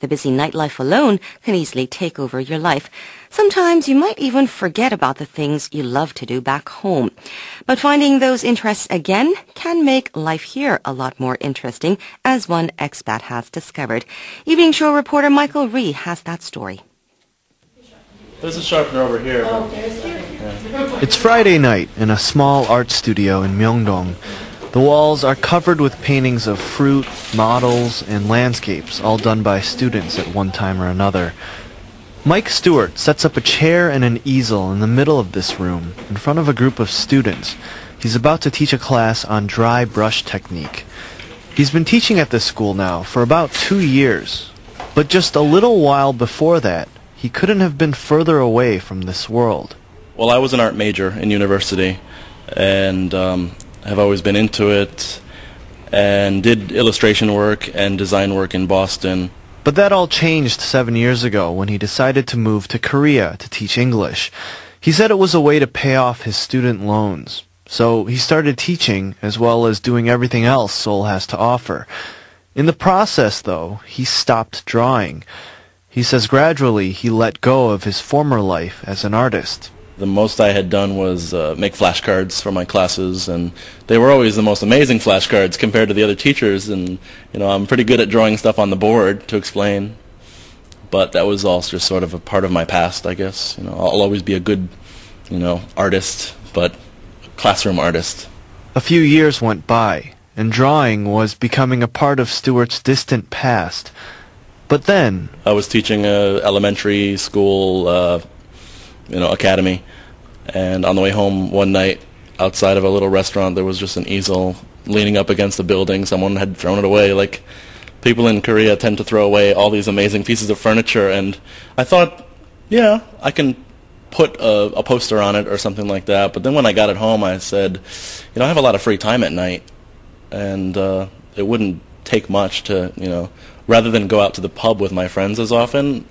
The busy nightlife alone can easily take over your life. Sometimes you might even forget about the things you love to do back home. But finding those interests again can make life here a lot more interesting, as one expat has discovered. Evening Show reporter Michael Ree has that story. There's a sharpener over here. Oh, there's here. Yeah. It's Friday night in a small art studio in Myeongdong. The walls are covered with paintings of fruit, models, and landscapes, all done by students at one time or another. Mike Stewart sets up a chair and an easel in the middle of this room, in front of a group of students. He's about to teach a class on dry brush technique. He's been teaching at this school now for about two years. But just a little while before that, he couldn't have been further away from this world. Well, I was an art major in university, and um, have always been into it, and did illustration work and design work in Boston. But that all changed seven years ago when he decided to move to Korea to teach English. He said it was a way to pay off his student loans. So he started teaching as well as doing everything else Seoul has to offer. In the process, though, he stopped drawing. He says gradually he let go of his former life as an artist. The most I had done was uh, make flashcards for my classes, and they were always the most amazing flashcards compared to the other teachers. And you know, I'm pretty good at drawing stuff on the board to explain, but that was all just sort of a part of my past, I guess. You know, I'll always be a good, you know, artist, but classroom artist. A few years went by, and drawing was becoming a part of Stewart's distant past. But then, I was teaching a elementary school. Uh, you know, academy. And on the way home one night, outside of a little restaurant, there was just an easel leaning up against the building. Someone had thrown it away. Like people in Korea tend to throw away all these amazing pieces of furniture, and I thought, yeah, I can put a, a poster on it or something like that. But then when I got it home, I said, you know, I have a lot of free time at night, and uh, it wouldn't take much to, you know, rather than go out to the pub with my friends as often,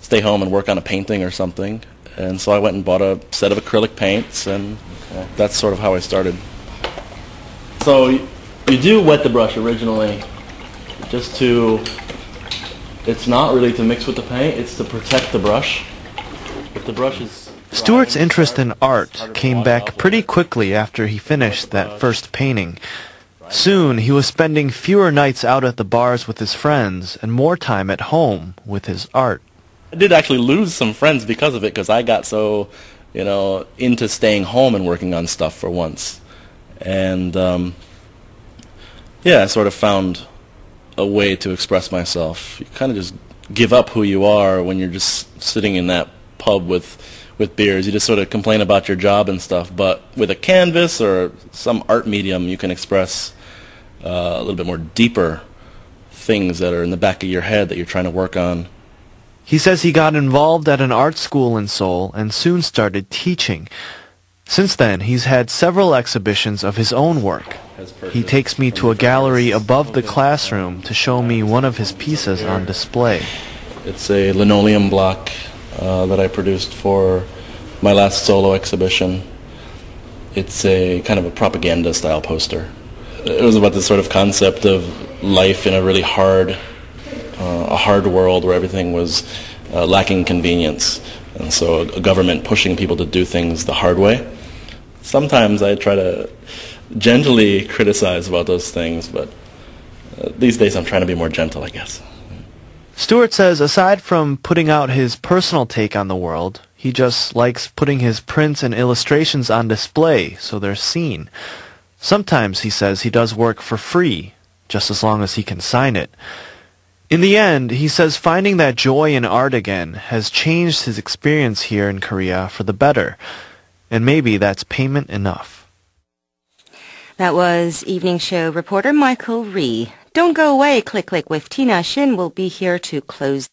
stay home and work on a painting or something. And so I went and bought a set of acrylic paints, and well, that's sort of how I started. So you do wet the brush originally, just to. It's not really to mix with the paint; it's to protect the brush. If the brush is. Stewart's interest in art came back pretty quickly after he finished that first painting. Soon he was spending fewer nights out at the bars with his friends and more time at home with his art. I did actually lose some friends because of it because I got so, you know, into staying home and working on stuff for once. And um, yeah, I sort of found a way to express myself. You kind of just give up who you are when you're just sitting in that pub with with beers. You just sort of complain about your job and stuff. But with a canvas or some art medium, you can express uh, a little bit more deeper things that are in the back of your head that you're trying to work on. He says he got involved at an art school in Seoul and soon started teaching. Since then, he's had several exhibitions of his own work. He takes me to a gallery above the classroom to show me one of his pieces on display. It's a linoleum block uh, that I produced for my last solo exhibition. It's a kind of a propaganda style poster. It was about this sort of concept of life in a really hard a hard world where everything was uh, lacking convenience, and so a, a government pushing people to do things the hard way. Sometimes I try to gently criticize about those things, but uh, these days I'm trying to be more gentle, I guess. Stewart says aside from putting out his personal take on the world, he just likes putting his prints and illustrations on display so they're seen. Sometimes, he says, he does work for free, just as long as he can sign it. In the end, he says finding that joy in art again has changed his experience here in Korea for the better. And maybe that's payment enough. That was Evening Show reporter Michael Ree. Don't go away, Click Click with Tina Shin will be here to close